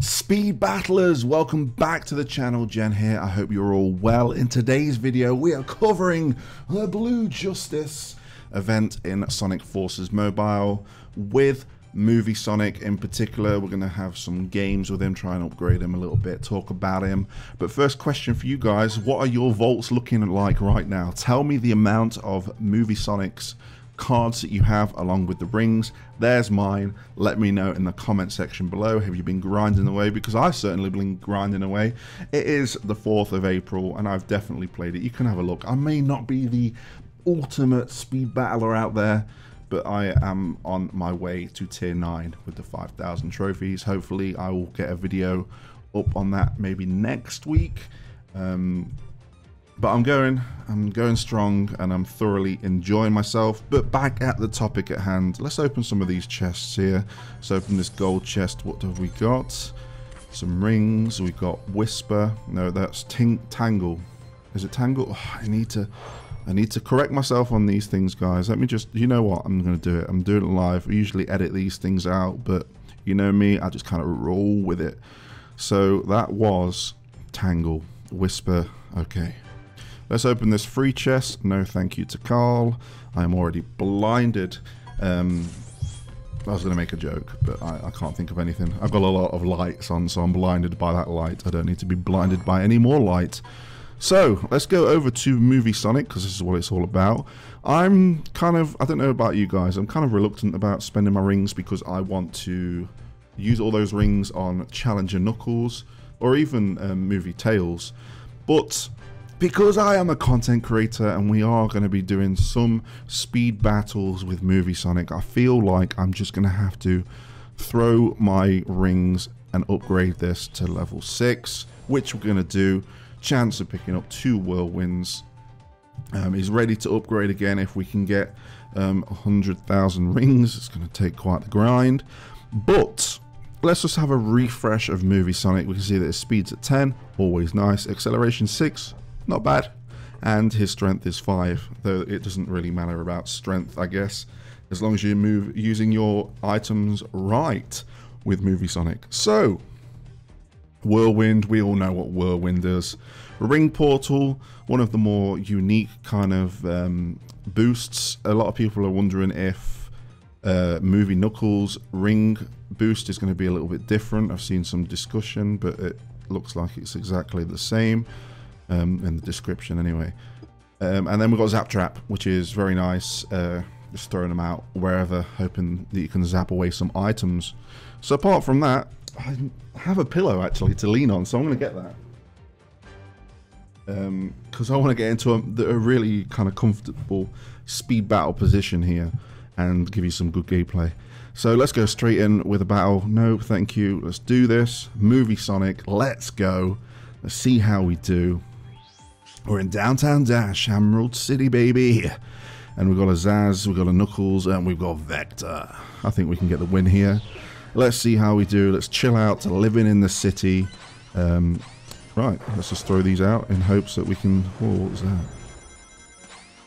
Speed Battlers, welcome back to the channel. Jen here. I hope you're all well. In today's video, we are covering the Blue Justice event in Sonic Forces Mobile with Movie Sonic in particular. We're going to have some games with him, try and upgrade him a little bit, talk about him. But first question for you guys, what are your vaults looking like right now? Tell me the amount of Movie Sonics cards that you have along with the rings. There's mine. Let me know in the comment section below. Have you been grinding away? Because I've certainly been grinding away. It is the 4th of April and I've definitely played it. You can have a look. I may not be the ultimate speed battler out there, but I am on my way to tier 9 with the 5,000 trophies. Hopefully I will get a video up on that maybe next week. Um, but I'm going, I'm going strong and I'm thoroughly enjoying myself. But back at the topic at hand, let's open some of these chests here. Let's open this gold chest. What have we got? Some rings. We've got Whisper. No, that's ting Tangle. Is it Tangle? Oh, I need to, I need to correct myself on these things, guys. Let me just, you know what? I'm going to do it. I'm doing it live. I usually edit these things out, but you know me, I just kind of roll with it. So that was Tangle. Whisper. Okay. Let's open this free chest. No thank you to Carl. I'm already blinded. Um, I was going to make a joke, but I, I, can't think of anything. I've got a lot of lights on, so I'm blinded by that light. I don't need to be blinded by any more light. So, let's go over to Movie Sonic, because this is what it's all about. I'm kind of, I don't know about you guys, I'm kind of reluctant about spending my rings because I want to use all those rings on Challenger Knuckles, or even um, Movie Tails. But because I am a content creator and we are going to be doing some speed battles with Movie Sonic, I feel like I'm just going to have to throw my rings and upgrade this to level 6, which we're going to do. Chance of picking up two whirlwinds. Um, is ready to upgrade again if we can get um, 100,000 rings. It's going to take quite the grind. But let's just have a refresh of Movie Sonic. We can see that his speed's at 10, always nice. Acceleration 6, not bad. And his strength is 5, though it doesn't really matter about strength, I guess, as long as you move using your items right with Movie Sonic. So, Whirlwind, we all know what Whirlwind is. Ring Portal, one of the more unique kind of um, boosts. A lot of people are wondering if uh, Movie Knuckles ring boost is going to be a little bit different. I've seen some discussion, but it looks like it's exactly the same um, in the description anyway. Um, and then we've got Zap Trap, which is very nice. Uh, just throwing them out wherever, hoping that you can zap away some items. So apart from that, I have a pillow actually to lean on, so I'm going to get that. Because um, I want to get into a, a really kind of comfortable speed battle position here and give you some good gameplay. So let's go straight in with a battle. No, thank you. Let's do this. Movie Sonic. Let's go. Let's see how we do. We're in downtown Dash, Emerald City, baby. And we've got a Zazz, we've got a Knuckles, and we've got Vector. I think we can get the win here. Let's see how we do. Let's chill out to living in the city. Um, right, let's just throw these out in hopes that we can... Oh, what was that?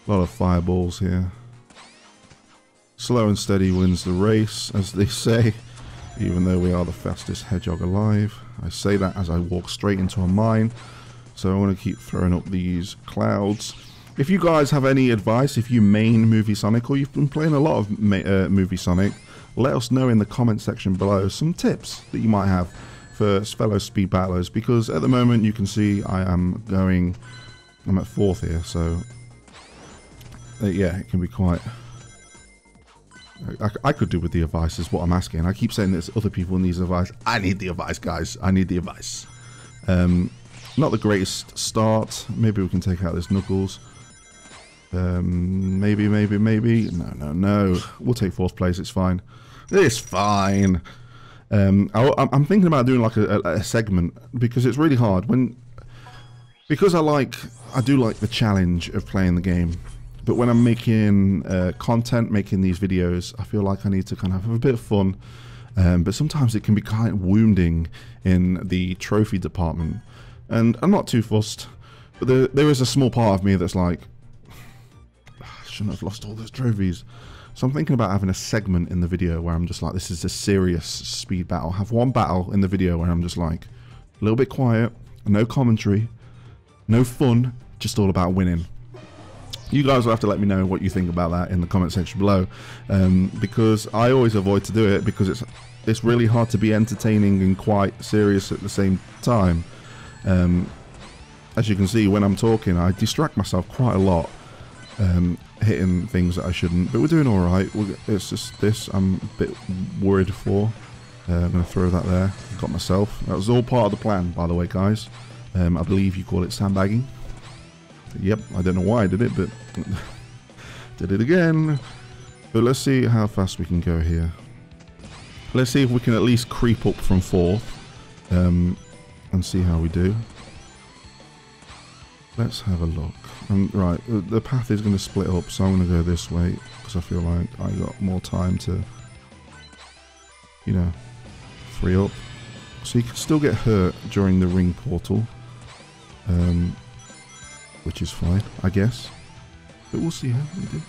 A lot of fireballs here. Slow and steady wins the race, as they say. Even though we are the fastest hedgehog alive. I say that as I walk straight into a mine. So I want to keep throwing up these clouds. If you guys have any advice, if you main Movie Sonic or you've been playing a lot of uh, Movie Sonic, let us know in the comment section below some tips that you might have for fellow speed battlers because at the moment you can see I am going, I'm at fourth here, so uh, yeah, it can be quite... I, I, could do with the advice is what I'm asking. I keep saying there's other people need advice. I need the advice, guys. I need the advice. Um, not the greatest start. Maybe we can take out this Knuckles. Um, maybe, maybe, maybe. No, no, no. We'll take fourth place. It's fine. It's fine. Um, I, am thinking about doing like a, a, segment because it's really hard when because I like I do like the challenge of playing the game. But when I'm making uh, content, making these videos, I feel like I need to kind of have a bit of fun. Um, but sometimes it can be kind of wounding in the trophy department. And I'm not too fussed, but there, there is a small part of me that's like, I shouldn't have lost all those trophies. So I'm thinking about having a segment in the video where I'm just like, this is a serious speed battle. Have one battle in the video where I'm just like, a little bit quiet, no commentary, no fun, just all about winning. You guys will have to let me know what you think about that in the comment section below, um, because I always avoid to do it because it's it's really hard to be entertaining and quite serious at the same time. Um, as you can see, when I'm talking, I distract myself quite a lot, um, hitting things that I shouldn't. But we're doing all right. It's just this I'm a bit worried for. Uh, I'm going to throw that there. Got myself. That was all part of the plan, by the way, guys. Um, I believe you call it sandbagging. Yep, I don't know why I did it, but did it again. But let's see how fast we can go here. Let's see if we can at least creep up from fourth um, and see how we do. Let's have a look. Um, right, the path is going to split up, so I'm going to go this way because I feel like I got more time to, you know, free up. So you can still get hurt during the ring portal, um, which is fine, I guess. But we'll see how we do.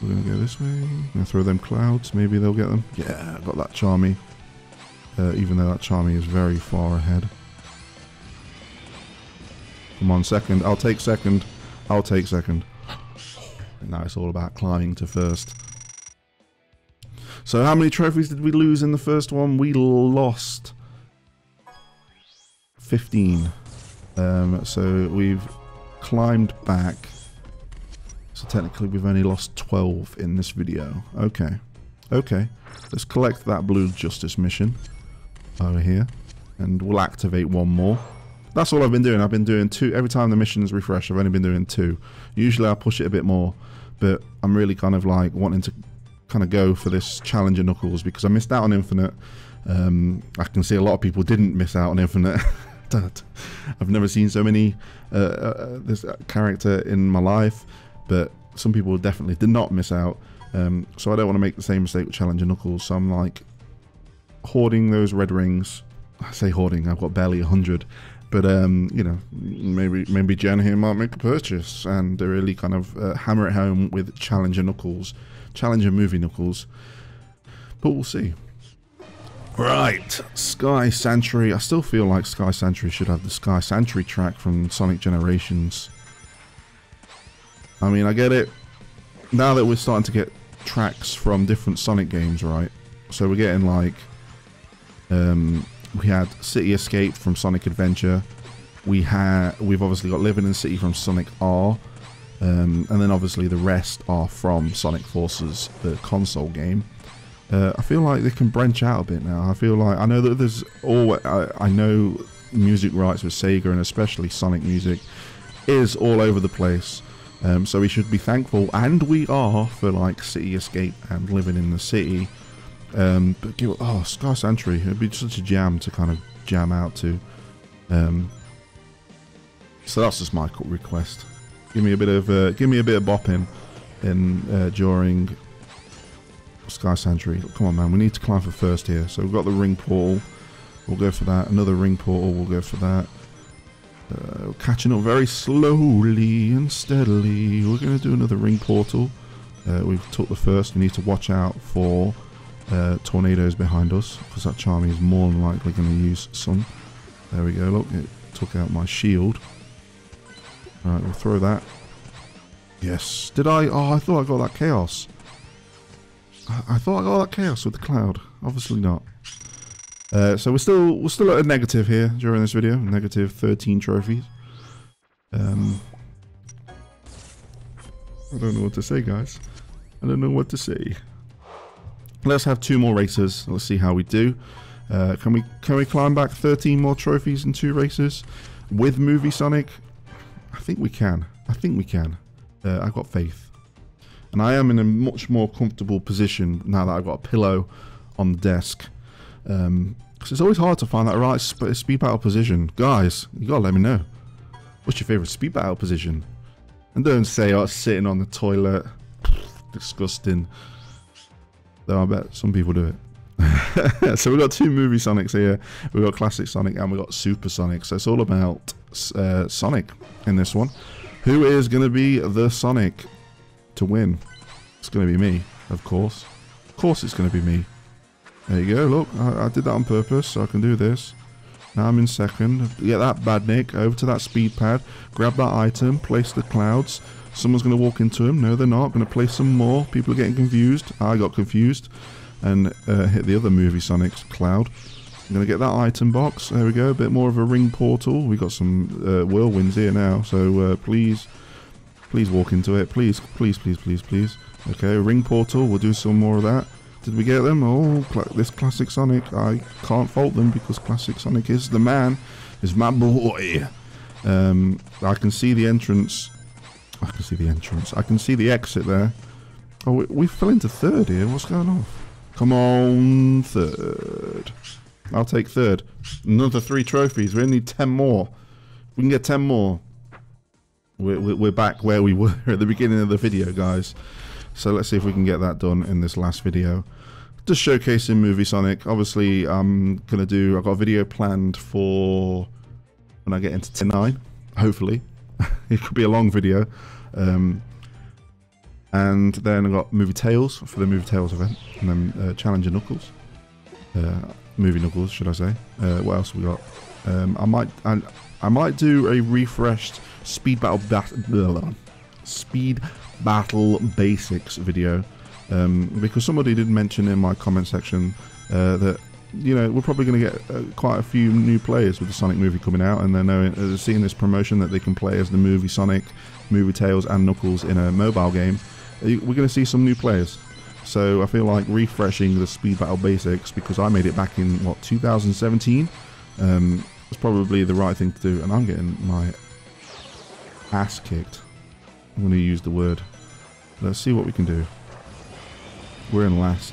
We're going to go this way. Going to throw them clouds. Maybe they'll get them. Yeah, got that Charmy. Uh, even though that Charmy is very far ahead. Come on, second. I'll take second. I'll take second. Now it's all about climbing to first. So how many trophies did we lose in the first one? We lost 15. Um, so we've climbed back. So technically we've only lost 12 in this video. Okay. Okay. Let's collect that blue justice mission over here. And we'll activate one more. That's all I've been doing. I've been doing two. Every time the missions refresh, I've only been doing two. Usually I push it a bit more. But I'm really kind of like wanting to kind of go for this Challenger Knuckles because I missed out on Infinite. Um, I can see a lot of people didn't miss out on Infinite. I've never seen so many uh, uh, this character in my life but some people definitely did not miss out. Um, so I don't want to make the same mistake with Challenger Knuckles. So I'm like hoarding those red rings. I say hoarding, I've got barely 100. But, um, you know, maybe maybe Jen here might make a purchase and really kind of uh, hammer it home with Challenger Knuckles, Challenger Movie Knuckles. But we'll see. Right, Sky Sanctuary. I still feel like Sky Sanctuary should have the Sky Sanctuary track from Sonic Generations. I mean, I get it. Now that we're starting to get tracks from different Sonic games, right? So we're getting like, um, we had City Escape from Sonic Adventure. We had, we've obviously got Living in the City from Sonic R. Um, and then obviously the rest are from Sonic Forces, the console game. Uh, I feel like they can branch out a bit now. I feel like I know that there's all I, I know music rights with Sega and especially Sonic music is all over the place. Um, so we should be thankful, and we are, for like City Escape and living in the city. Um, but give, oh, Sky Sanctuary, it'd be such a jam to kind of jam out to. Um, so that's just my request. Give me a bit of uh, give me a bit of bopping in uh, during Sky Sanctuary. Come on, man, we need to climb for first here. So we've got the ring portal. We'll go for that. Another ring portal. We'll go for that. Uh, catching up very slowly and steadily. We're going to do another ring portal. Uh, we've took the first. We need to watch out for uh, tornadoes behind us because that Charmy is more than likely going to use some. There we go. Look, it took out my shield. Alright, we'll throw that. Yes. Did I? Oh, I thought I got that chaos. I, I thought I got that chaos with the cloud. Obviously not. Uh, so we're still we're still at a negative here during this video. Negative 13 trophies. Um, I don't know what to say, guys. I don't know what to say. Let's have two more races. Let's see how we do. Uh, can we can we climb back 13 more trophies in two races with Movie Sonic? I think we can. I think we can. Uh, I've got faith. And I am in a much more comfortable position now that I've got a pillow on the desk. Um, cause it's always hard to find that right sp speed battle position. Guys, you gotta let me know. What's your favorite speed battle position? And don't say, oh, sitting on the toilet. Disgusting. Though I bet some people do it. so we've got two movie Sonics here. We've got Classic Sonic and we've got Super Sonic. So it's all about uh, Sonic in this one. Who is going to be the Sonic to win? It's going to be me, of course. Of course it's going to be me. There you go, look, I, I, did that on purpose, so I can do this. Now I'm in second. Get that badnik over to that speed pad, grab that item, place the clouds. Someone's going to walk into him. No, they're not. Going to play some more. People are getting confused. I got confused and uh, hit the other movie Sonic's cloud. I'm going to get that item box. There we go. A bit more of a ring portal. We've got some uh, whirlwinds here now. So uh, please, please walk into it. Please, please, please, please, please. Okay, ring portal. We'll do some more of that. Did we get them? Oh, cl this classic Sonic. I can't fault them because classic Sonic is the man. Is my boy. Um, I can see the entrance. I can see the entrance. I can see the exit there. Oh, we, we fell into third here. What's going on? Come on, third. I'll take third. Another three trophies. We only need ten more. We can get ten more. We're, we're back where we were at the beginning of the video, guys. So let's see if we can get that done in this last video. Just showcasing Movie Sonic. Obviously, I'm going to do... I've got a video planned for when I get into 10.9, hopefully. it could be a long video. Um, and then I got Movie Tails for the Movie Tails event. And then uh, Challenger Knuckles. Uh, movie Knuckles, should I say. Uh, what else we got? Um, I might I, I might do a refreshed Speed Battle... Bat speed Battle Basics video um, because somebody did mention in my comment section uh, that you know we're probably going to get uh, quite a few new players with the Sonic movie coming out, and they're knowing, uh, seeing this promotion that they can play as the movie Sonic, movie Tails, and Knuckles in a mobile game. Uh, we're going to see some new players. So I feel like refreshing the Speed Battle Basics because I made it back in what 2017 um, was probably the right thing to do, and I'm getting my ass kicked. I'm going to use the word Let's see what we can do. We're in last.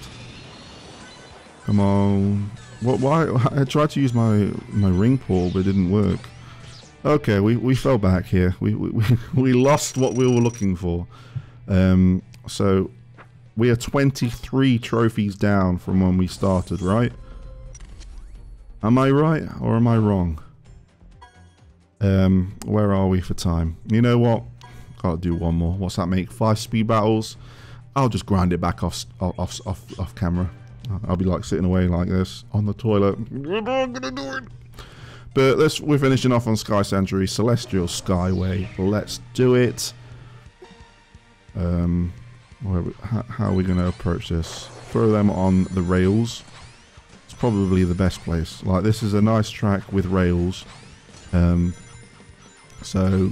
Come on. What? Why? I tried to use my my ring pull, but it didn't work. Okay, we, we fell back here. We, we, we lost what we were looking for. Um, so we are 23 trophies down from when we started, right? Am I right or am I wrong? Um, where are we for time? You know what? Gotta do one more. What's that make? Five speed battles. I'll just grind it back off off off, off camera. I'll be like sitting away like this on the toilet. I'm gonna do it. But let's we're finishing off on Sky Sanctuary, Celestial Skyway. Let's do it. Um, where, how, how are we going to approach this? Throw them on the rails. It's probably the best place. Like this is a nice track with rails. Um, so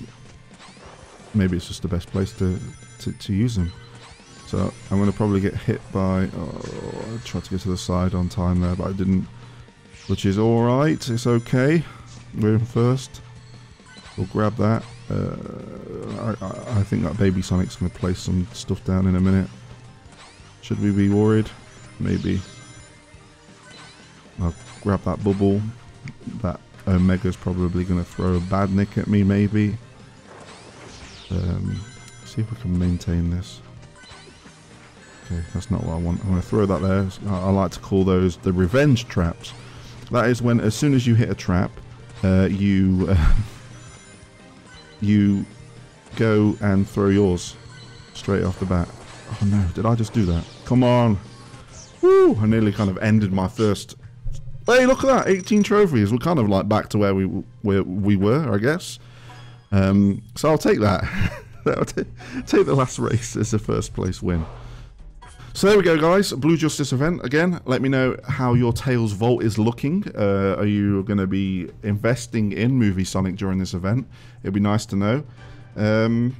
maybe it's just the best place to, to, to use them. So I'm going to probably get hit by... Oh, I tried to get to the side on time there, but I didn't. Which is alright. It's okay. We're in first. We'll grab that. Uh, I, I, think that Baby Sonic's going to place some stuff down in a minute. Should we be worried? Maybe. I'll grab that bubble. That Omega's probably going to throw a badnik at me, maybe. Um, see if we can maintain this. Okay, that's not what I want. I'm going to throw that there. I, I, like to call those the revenge traps. That is when, as soon as you hit a trap, uh, you uh, you go and throw yours straight off the bat. Oh no, did I just do that? Come on. Woo! I nearly kind of ended my first... Hey, look at that! 18 trophies. We're kind of like back to where we where we were, I guess. Um, so I'll take that. Take the last race as a first place win. So there we go, guys. Blue Justice event again. Let me know how your Tails Vault is looking. Uh, are you going to be investing in Movie Sonic during this event? It'd be nice to know. Um,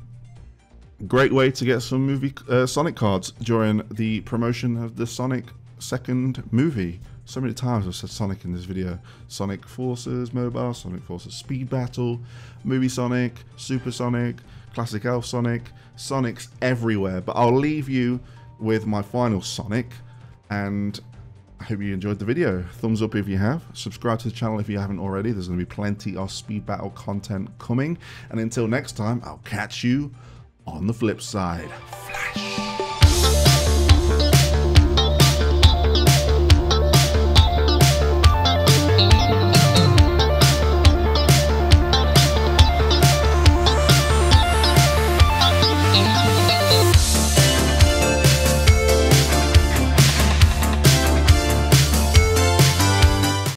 great way to get some movie uh, Sonic cards during the promotion of the Sonic second movie. So many times I've said Sonic in this video. Sonic Forces Mobile, Sonic Forces Speed Battle, Movie Sonic, Super Sonic, Classic Elf Sonic, Sonic's everywhere. But I'll leave you with my final Sonic and I hope you enjoyed the video. Thumbs up if you have. Subscribe to the channel if you haven't already. There's going to be plenty of speed battle content coming. And until next time, I'll catch you on the flip side.